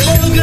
Oh,